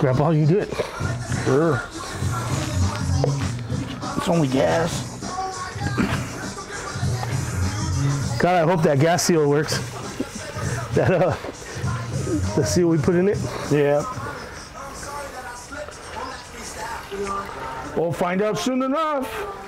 Grandpa, you do it. Sure. It's only gas. God, I hope that gas seal works. That uh, the seal we put in it. Yeah. We'll find out soon enough.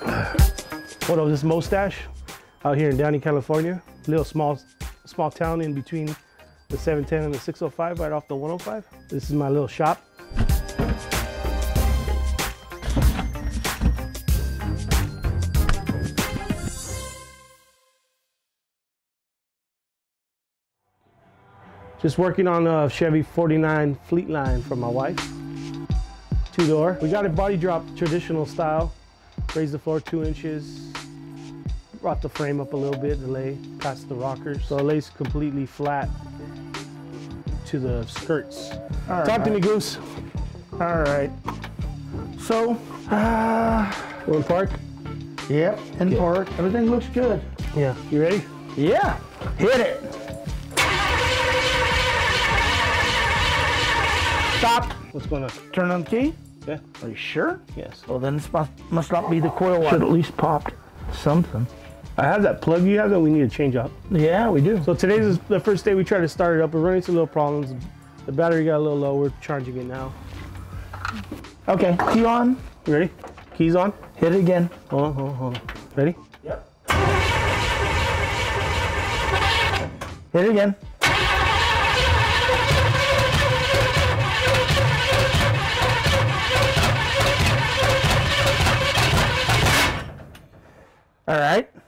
What of this Mostache out here in Downey, California. Little small small town in between the 710 and the 605 right off the 105. This is my little shop. Just working on a Chevy 49 Fleetline for my wife. Two door. We got it body drop traditional style. Raise the floor two inches. Brought the frame up a little bit to lay past the rockers. So it lays completely flat to the skirts. All Talk to me, Goose. All right. So, uh, We're in park? yep, in park. Everything looks good. Yeah. You ready? Yeah. Hit it. Stop. What's going on? Turn on the key. Yeah. Are you sure? Yes. Well, then this must, must not be the coil wire. Should at least popped something. I have that plug you have that we need to change up. Yeah, we do. So today's is the first day we tried to start it up. We're running into little problems. The battery got a little low. We're charging it now. Okay, key on. You ready? Keys on? Hit it again. Hold on, hold on, hold on. Ready? Yep. Hit it again.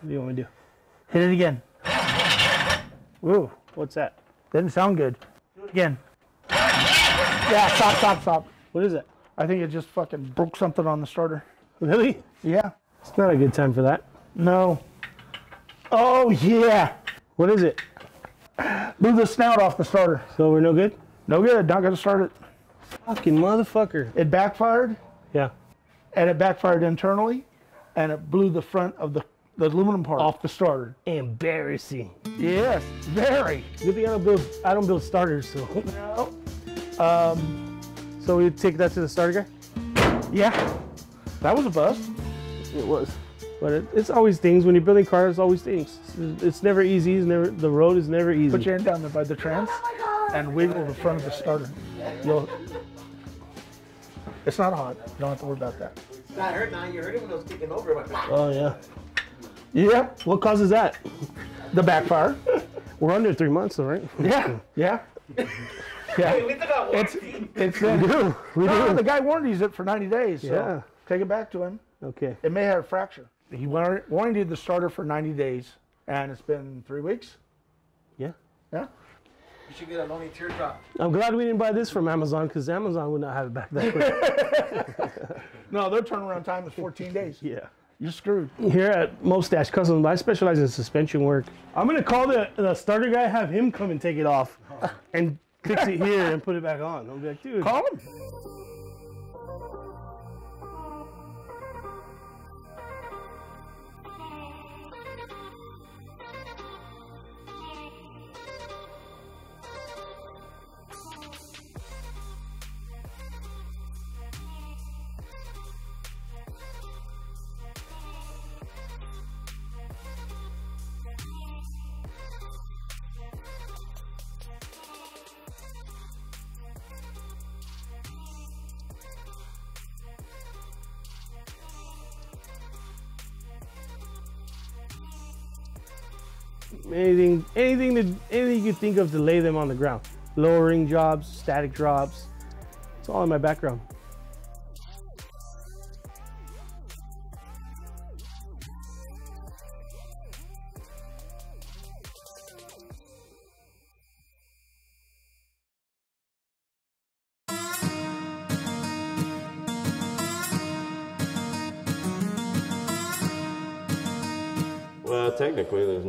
What do you want me to do? hit it again. Whoa, what's that? Didn't sound good. Do it again. Yeah, stop, stop, stop. What is it? I think it just fucking broke something on the starter. Really? Yeah. It's not a good time for that. No. Oh, yeah. What is it? Blew the snout off the starter. So we're no good? No good. Not gonna start it. Fucking motherfucker. It backfired, Yeah. and it backfired internally, and it blew the front of the, the aluminum part off the starter. Embarrassing. Yes, very. Good thing I don't build I don't build starters, so No. Um, so we take that to the starter guy? yeah. That was a bust. It was. But it, it's always things when you're building cars. It's always things. It's, it's never easy. It's never the road is never easy. Put your hand down there by the trans and wiggle the front of the starter. You'll. It's not hot. You don't have to worry about that. That hurt now. You heard it when it was kicking over. My. Oh yeah. Yep. What causes that? The backfire. We're under three months, though, right? Yeah. Yeah. Yeah. we took out It's warranty. it's We do. We no, do. the guy warranties it for 90 days. So Yeah. Take it back to him. Okay. It may have a fracture. He war- warranted the starter for 90 days, and it's been three weeks. Yeah. Yeah. You should get a lonely teardrop. I'm glad we didn't buy this from Amazon because Amazon would not have it back that quick. No, their turnaround time is 14 days. yeah. You're screwed. Here at Mostache Kustoms, I specialize in suspension work. I'm gonna call the, the starter guy, have him come and take it off, and fix it here and put it back on. I'll be like, dude. Call him. Anything, anything, to, anything you think of to lay them on the ground. Lowering jobs, static drops. It's all in my background.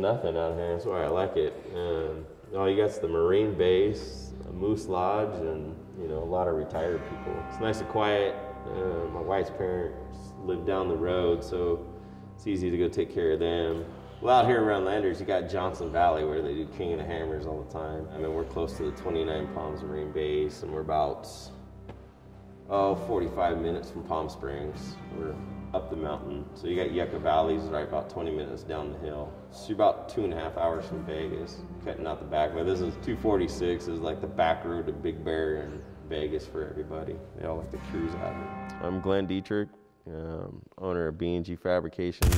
Nothing out here. That's why I like it. Um, all you got's the Marine base, Moose Lodge, and you know a lot of retired people. It's nice and quiet. Uh, my wife's parents live down the road, so it's easy to go take care of them. Well, out here around Landers, you got Johnson Valley where they do King of the Hammers all the time. I mean, we're close to the 29 Palms Marine Base, and we're about oh 45 minutes from Palm Springs. We're up the mountain. So you got Yucca Valley's right about 20 minutes down the hill. So you're about two and a half hours from Vegas, cutting out the back. But this is 246 is like the back road to Big Bear and Vegas for everybody. They all like to cruise out here. I'm Glen Dietrich, um, owner of B&G Fabrications.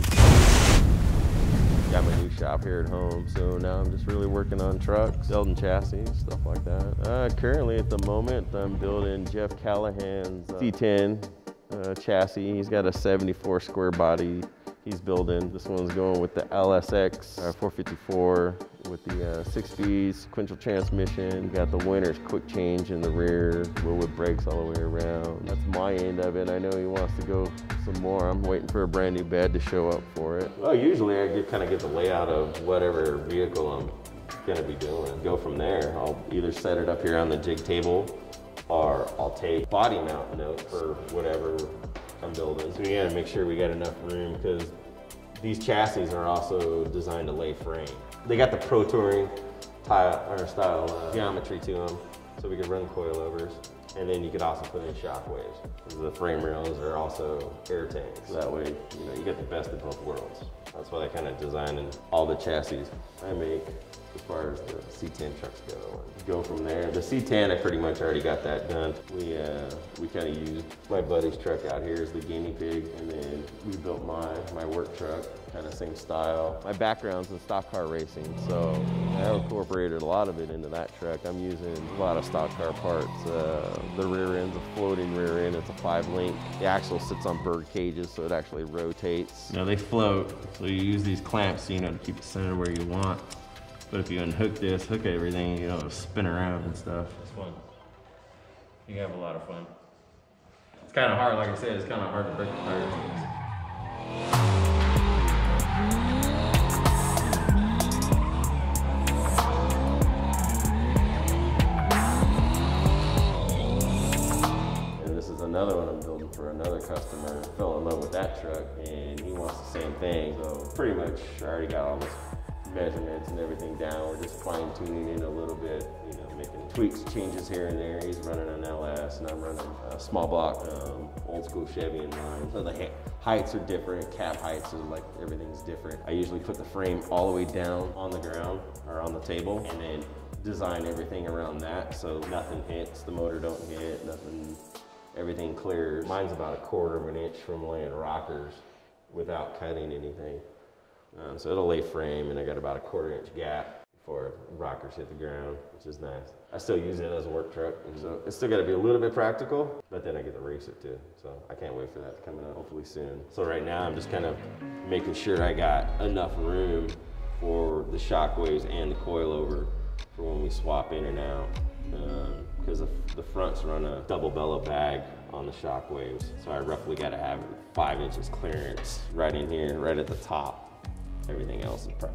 Got my new shop here at home, so now I'm just really working on trucks, building chassis, stuff like that. Uh, currently, at the moment, I'm building Jeff Callahan's uh, C10 uh, chassis. He's got a 74 square body he's building. This one's going with the LSX uh, 454 with the uh, six speed sequential transmission. You got the Winters quick change in the rear, with brakes all the way around. That's my end of it. I know he wants to go some more. I'm waiting for a brand new bed to show up for it. Well, usually I get, kind of get the layout of whatever vehicle I'm gonna be doing. Go from there. I'll either set it up here on the jig table or I'll take body mount notes for whatever I'm building. So we gotta make sure we got enough room because these chassis are also designed to lay frame. They got the Pro Touring style, style uh, geometry to them, so we could run coilovers. And then you could also put in shockwaves. The frame rails are also air tanks. So that way, you know, you get the best of both worlds. That's why I kind of design in all the chassis I make as far as the C10 trucks go. Go from there. The C10, I pretty much already got that done. We uh, we kind of used my buddy's truck out here as the guinea pig, and then we built my my work truck, kind of same style. My background's in stock car racing, so I incorporated a lot of it into that truck. I'm using a lot of stock car parts. Uh, the rear end's a floating rear end. It's a five link. The axle sits on bird cages, so it actually rotates. No, they float, so you use these clamps, you know, to keep the center where you want. But if you unhook this, hook everything, you know, it'll spin around and stuff. It's fun. You have a lot of fun. It's kind of hard, like I said, it's kind of hard to break the tires. And this is another one I'm building for another customer. Fell in love with that truck and he wants the same thing. So pretty much I already got all this measurements and everything down. We're just fine tuning it a little bit, you know, making tweaks, changes here and there. He's running an LS and I'm running a small block, um, old school Chevy in mine. So the heights are different, cap heights are like everything's different. I usually put the frame all the way down on the ground or on the table and then design everything around that so nothing hits, the motor don't hit, nothing, everything clears. Mine's about a quarter of an inch from laying rockers without cutting anything. Um, so it'll lay frame and I got about a quarter inch gap before rockers hit the ground, which is nice. I still use it as a work truck, so it's still got to be a little bit practical, but then I get to race it too. So I can't wait for that to come out hopefully soon. So right now I'm just kind of making sure I got enough room for the shockwaves and the coilover for when we swap in and out. Because um, the, the fronts run a double bellow bag on the shockwaves. So I roughly got to have five inches clearance right in here, right at the top Everything else is fine.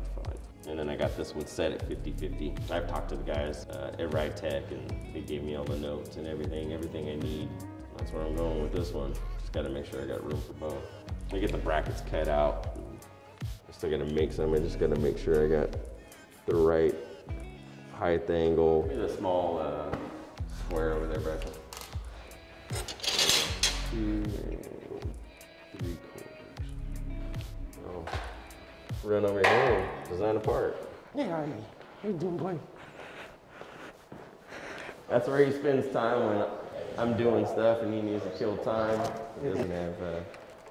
And then I got this one set at 50-50. I've talked to the guys uh, at Ride Tech and they gave me all the notes and everything, everything I need. That's where I'm going with this one. Just gotta make sure I got room for both. I get the brackets cut out. I still gotta make some. I just gotta make sure I got the right height angle. There's a small uh, square over there, Bracket. Run over here and design a part. Yeah, I mean, how you doing, boy? That's where he spends time when I'm doing stuff and he needs to kill time. He doesn't have uh,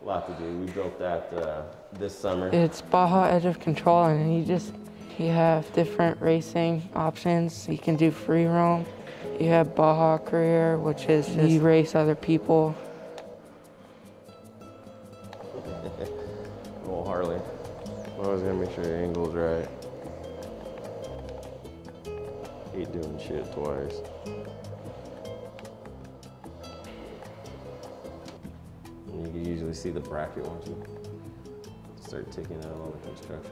a lot to do. We built that uh, this summer. It's Baja Edge of Control and you just, you have different racing options. You can do free roam. You have Baja Career, which is just you race other people. Sure the angle's right. Hate doing shit twice. You can usually see the bracket once you start taking out all the construction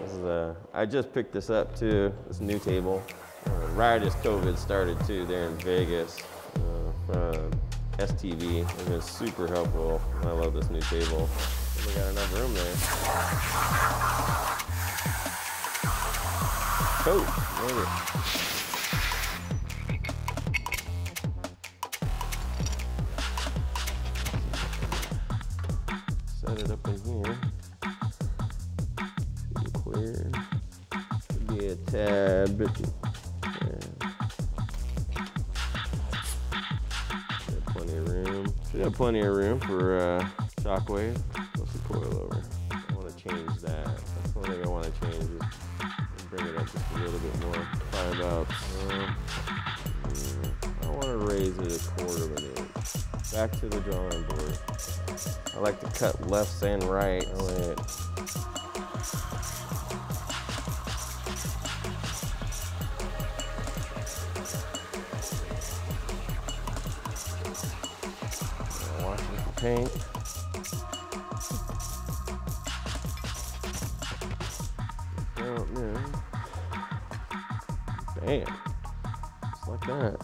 This is a, I just picked this up too, this new table. Uh, right as COVID started too there in Vegas uh, from STV. Been super helpful. I love this new table. We got enough room there. Coach, maybe. Set it up in here. Clear. Should be a tad bit. Plenty of room for uh, shockwave. Plus the coilover. I want to change that. That's one thing I want to change is bring it up just a little bit more. Find out. Uh, I want to raise it a quarter of an inch. Back to the drawing board. I like to cut lefts and right. Paint. Oh, yeah. Bam. Just like that.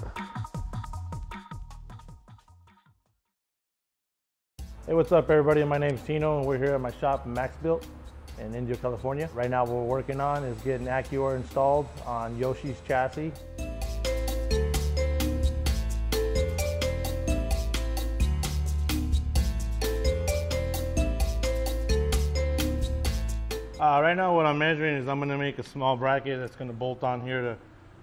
Hey, what's up everybody? My name's Tino and we're here at my shop Max Built in Indio, California. Right now what we're working on is getting AccuAir installed on Yoshi's chassis. Uh, right now what I'm measuring is I'm going to make a small bracket that's going to bolt on here to,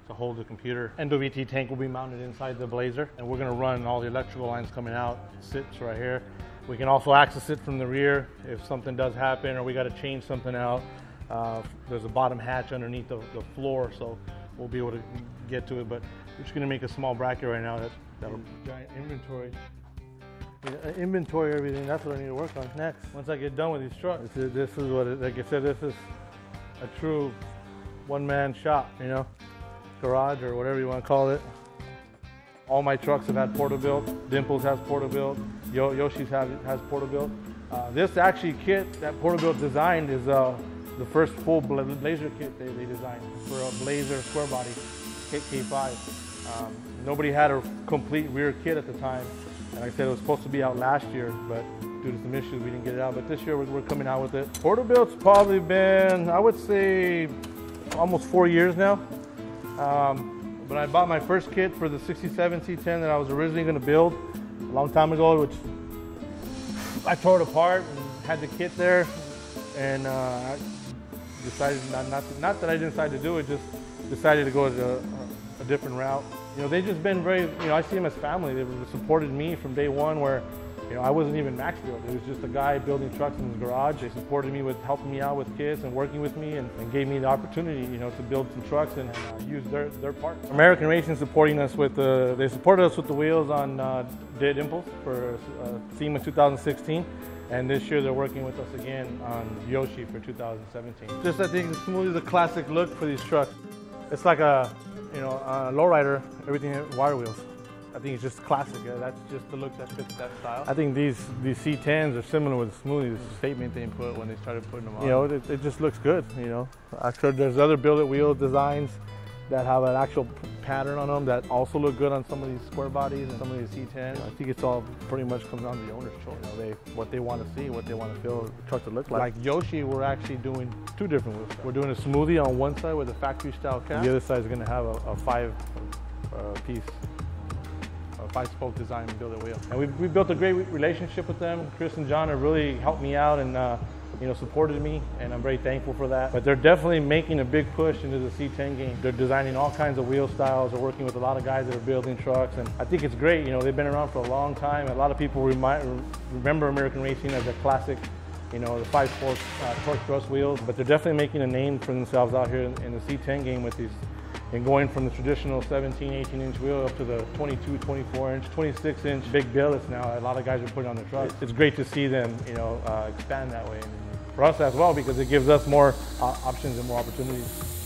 to hold the computer. NWT tank will be mounted inside the Blazer and we're going to run all the electrical lines coming out. It sits right here. We can also access it from the rear if something does happen or we got to change something out. Uh, there's a bottom hatch underneath the, the, floor so we'll be able to get to it but we're just going to make a small bracket right now that, that'll giant inventory inventory everything. That's what I need to work on next. Once I get done with these trucks, this is, this is what, it, like I said, this is a true one-man shop. You know, garage or whatever you want to call it. All my trucks have had Porterbuilt. Dimples has Porterbuilt. Yo Yoshi's have, has Porterbuilt. Uh, this actually kit that Porterbuilt designed is uh, the first full Blazer kit they, they designed for a Blazer square body Kit K5. Um, nobody had a complete rear kit at the time. And like I said, it was supposed to be out last year, but due to some issues, we didn't get it out. But this year, we're, coming out with it. Porterbuilt's probably been, I would say, almost four years now. Um, but I bought my first kit for the 67 C10 that I was originally going to build a long time ago, which I tore it apart and had the kit there. And uh, I decided not, not, to, not that I didn't decide to do it, just decided to go a, a different route. You know, they've just been very, you know, I see them as family. They've supported me from day one where, you know, I wasn't even Max Built. It was just a guy building trucks in his garage. They supported me with helping me out with kids and working with me and, and gave me the opportunity, you know, to build some trucks and uh, use their, their parts. American Racing supporting us with the, they supported us with the wheels on uh, Dead Impulse for uh, SEMA 2016. And this year they're working with us again on Yoshi for 2017. Just I think it's smoothly the classic look for these trucks. It's like a you know, uh, lowrider, everything wire wheels. I think it's just classic. Yeah? That's just the look that fits that style. I think these these C10s are similar with the smoothies. The statement they put when they started putting them on. You know, it, it just looks good. You know, I actually there's other billet wheel designs that have an actual pattern on them that also look good on some of these square bodies and some of these C10s. I think it's all pretty much comes down to the owner's choice. You know, they what they want to see, what they want to feel the truck to look like. Like Yoshi, we're actually doing two different wheels. We're doing a smoothie on one side with a factory style cab. The other side is going to have a, a five uh, piece a five spoke design and build a wheel. And we we built a great relationship with them. Chris and John have really helped me out and uh, you know, supported me, and I'm very thankful for that. But they're definitely making a big push into the C10 game. They're designing all kinds of wheel styles. They're working with a lot of guys that are building trucks, and I think it's great. You know, they've been around for a long time. A lot of people remind, remember American Racing as a classic, you know, the five-spoke uh, torque thrust wheels. But they're definitely making a name for themselves out here in, in the C10 game with these and going from the traditional 17, 18 inch wheel up to the 22, 24 inch, 26 inch big billets now. A lot of guys are putting on their trucks. It's great to see them, you know, uh, expand that way. And for us as well because it gives us more uh, options and more opportunities.